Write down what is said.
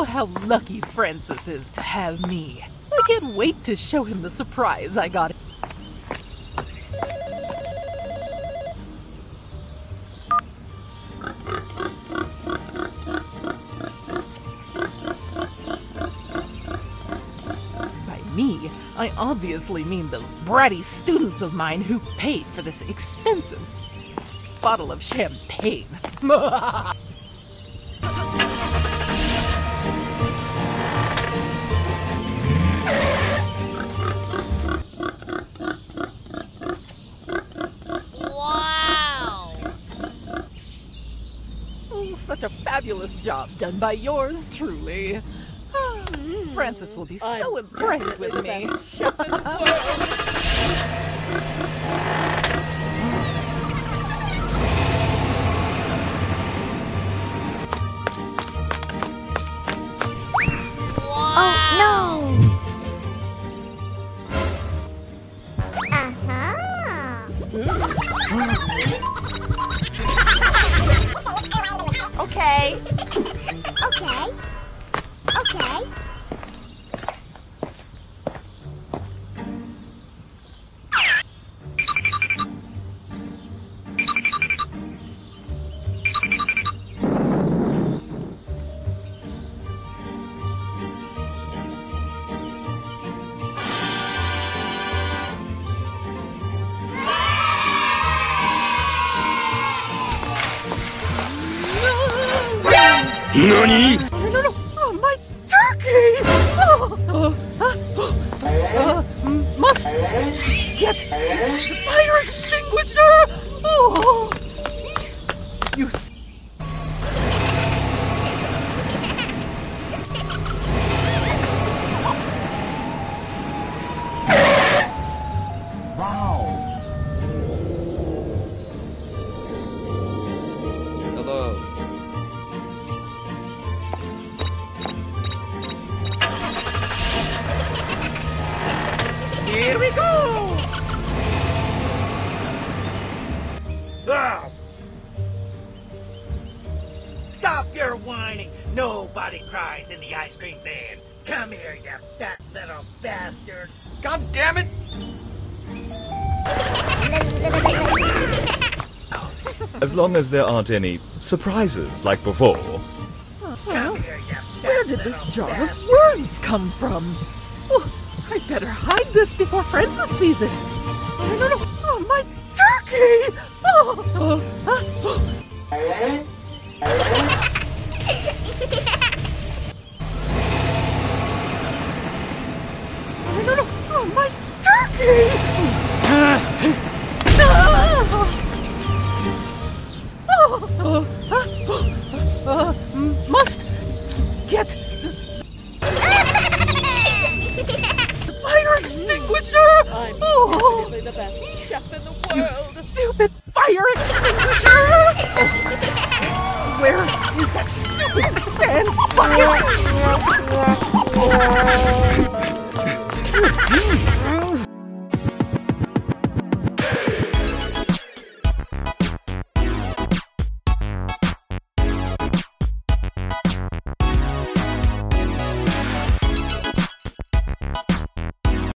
Oh, how lucky Francis is to have me. I can't wait to show him the surprise I got. By me, I obviously mean those bratty students of mine who paid for this expensive bottle of champagne. such a fabulous job done by yours truly. Francis will be so impressed with me. NANI?! No, no, no! Oh, my turkey! Oh, uh, uh, uh, must get the fire Ah! Stop your whining! Nobody cries in the ice cream van! Come here, you fat little bastard! God damn it! As long as there aren't any surprises like before. Come here, Where did this jar bastard. of worms come from? Oh, I'd better hide this before Francis sees it. No, no, no! Oh, turkey! Oh, oh, oh. No, no, no! Oh, my turkey! Ah! Oh, ah, oh, uh, must the best chef in the world. You stupid fire extinguisher! Where is that stupid sand fire?